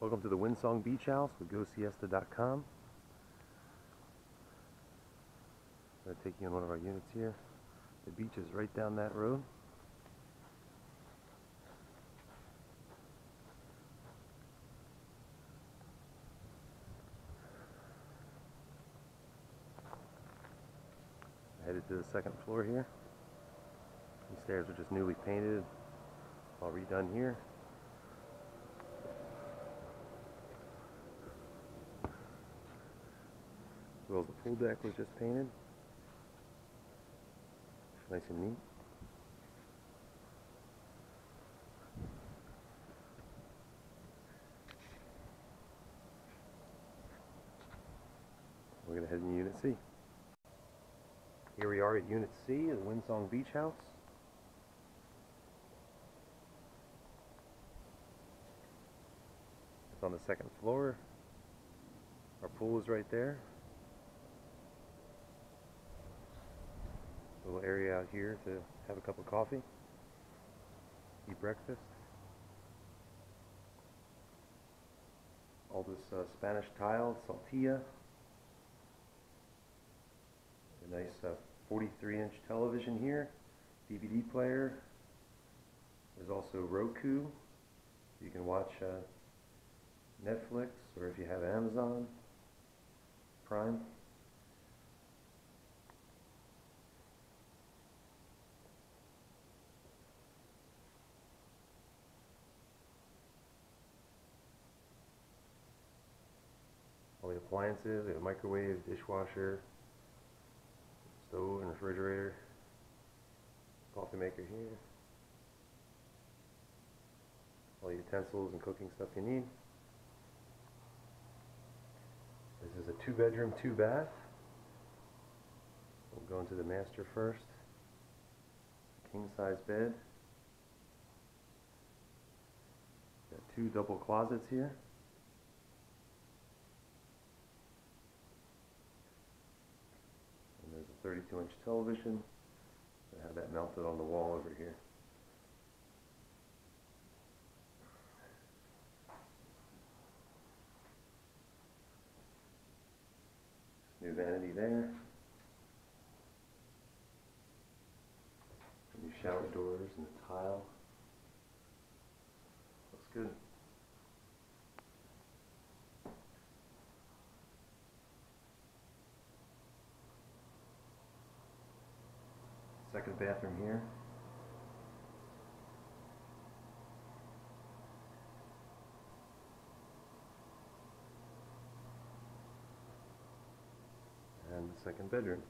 Welcome to the Windsong Beach House with GoSiesta.com. I'm going to take you in one of our units here. The beach is right down that road. Headed to the second floor here. These stairs are just newly painted, all redone here. Well the pool deck was just painted. Nice and neat. We're going to head into Unit C. Here we are at Unit C, the Windsong Beach House. It's on the second floor. Our pool is right there. Little area out here to have a cup of coffee, eat breakfast. All this uh, Spanish tile, Saltillo. A nice uh, 43 inch television here, DVD player. There's also Roku. You can watch uh, Netflix or if you have Amazon Prime. Appliances, we have a microwave, dishwasher, stove and refrigerator, coffee maker here. All the utensils and cooking stuff you need. This is a two bedroom, two bath. We'll go into the master first. King size bed. Got two double closets here. And there's a 32 inch television. I have that mounted on the wall over here. New vanity there. New shower doors and the tile. Looks good. Second bathroom here. And the second bedroom.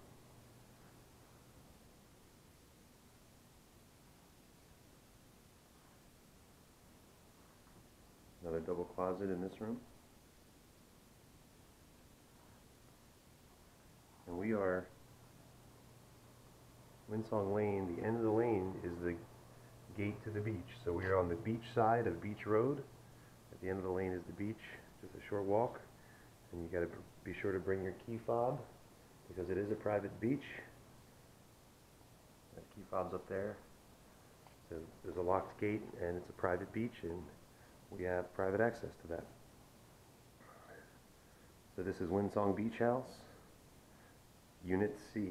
Another double closet in this room. And we are Windsong Lane, the end of the lane is the gate to the beach. So we are on the beach side of Beach Road. At the end of the lane is the beach, just a short walk. And you got to be sure to bring your key fob because it is a private beach. That key fob's up there. So there's a locked gate and it's a private beach and we have private access to that. So this is Windsong Beach House, Unit C.